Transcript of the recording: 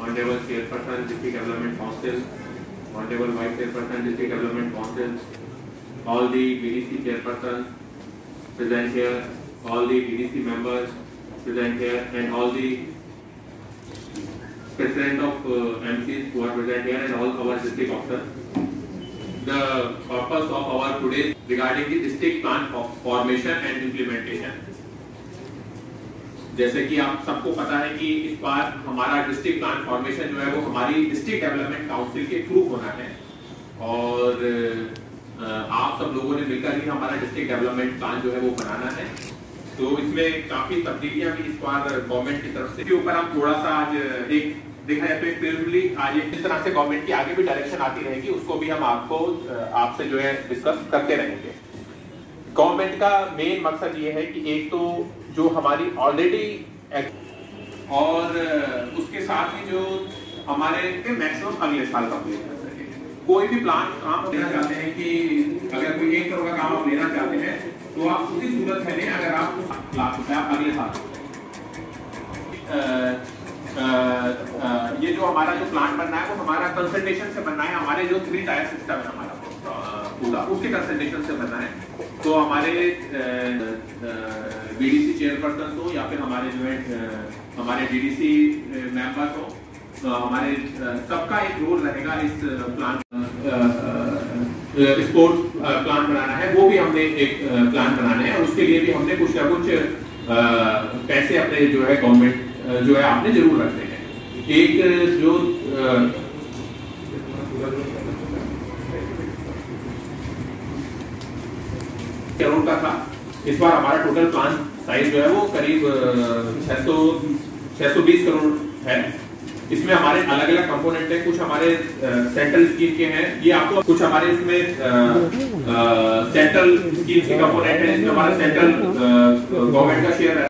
Honorable Chairperson, District Development Council, Honorable Vice Chairperson, District Development Council, all the BDC chairperson present here, all the BDC members present here, and all the president of uh, MCs who are present here, and all our district officers. The purpose of our today regarding the district plan of formation and implementation. जैसे कि आप सबको पता है कि इस बार हमारा district plan formation जो है वो हमारी डिस्ट्रिक्ट डेवलपमेंट काउंसिल के थ्रू होना है। और आप सब लोगों ने मिलकर ही हमारा डिस्ट्रिक्ट डेवलपमेंट प्लान जो है वो बनाना है। तो इसमें काफ़ी तब्दीलियाँ भी इस बार गवर्नमेंट की तरफ़ से। के ऊपर हम थोड़ा सा आज एक देखा जाए तो आज इस तरह से गवर्नमेंट की आगे भी डायरेक्शन आती रहेगी, उसको भी हम आपको आपसे जो है डिस्कस करते रहेंगे। गवर्नमेंट का मेन मकसद ये है कि एक तो जो हमारी ऑलरेडी और उसके साथ ही जो हमारे मैक्सिमम अगले साल कंप्लीट कर कोई भी प्लान काम देना चाहते हैं कि अगर कोई एक करोड़ का काम आप लेना चाहते हैं तो आप उसी सूरत में लें अगर आप लाख आप अगले साल ये जो हमारा जो प्लान बनना है, वो हमारा कंसल्टेशन से बनना है। हमारे जो थ्री टायर सिस्टम है हमारा। पूरा। उसके कंसल्टेशन से बनना है। तो हमारे बीडीसी चेयरपर्सन हो या फिर हमारे जो है हमारे डीडीसी मेंबर हो तो हमारे सबका एक रोल रहेगा इस प्लान स्पोर्ट्स प्लान बनाना है। वो भी हमने एक प्लान बनाना है और उसके लिए भी हमने कुछ ना कुछ पैसे अपने जो है गवर्नमेंट जो है आपने ज़रूर रखने हैं। एक जो करोड़ का था। इस बार हमारा टोटल प्लान साइज़ जो है वो करीब छह सौ बीस करोड़ है। इसमें हमारे अलग अलग कंपोनेंट है, कुछ हमारे सेंट्रल स्कीम के हैं। ये आपको, कुछ हमारे इसमें सेंट्रल स्कीम के कंपोनेंट है इसमें हमारा सेंट्रल गवर्नमेंट का शेयर है।